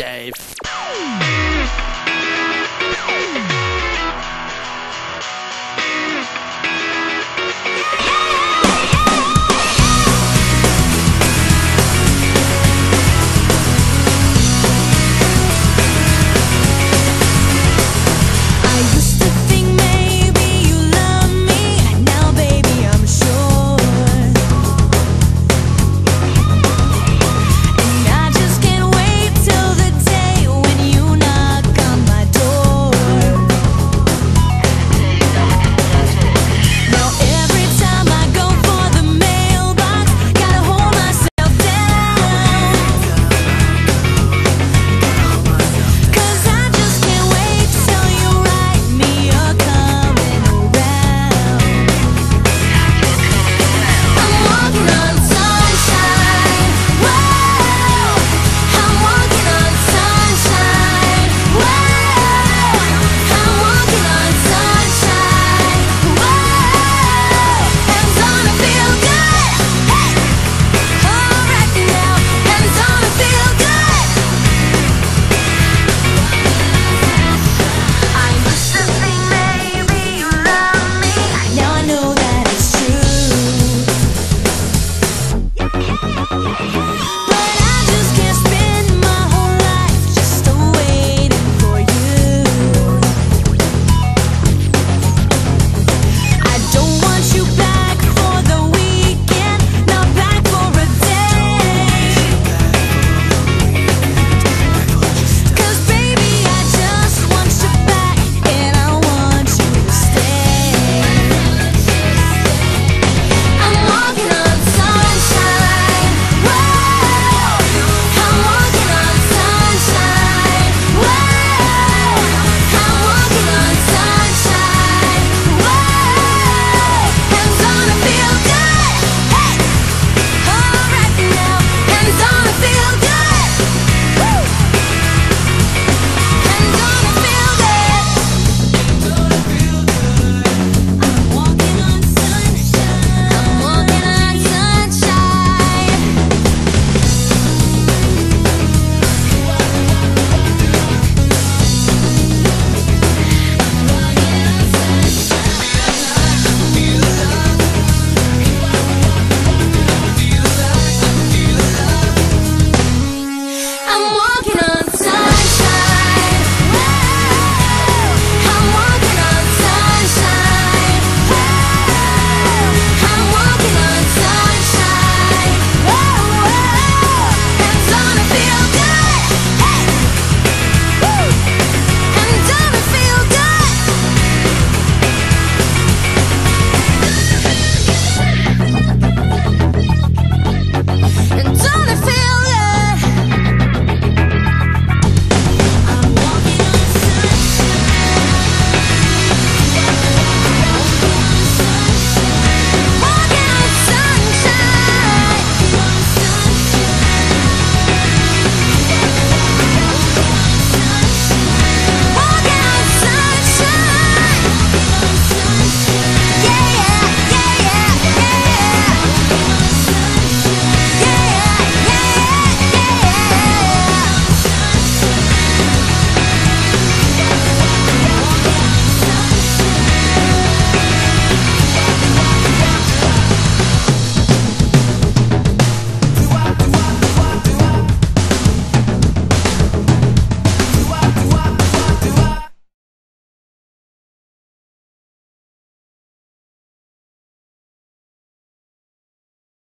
Dave.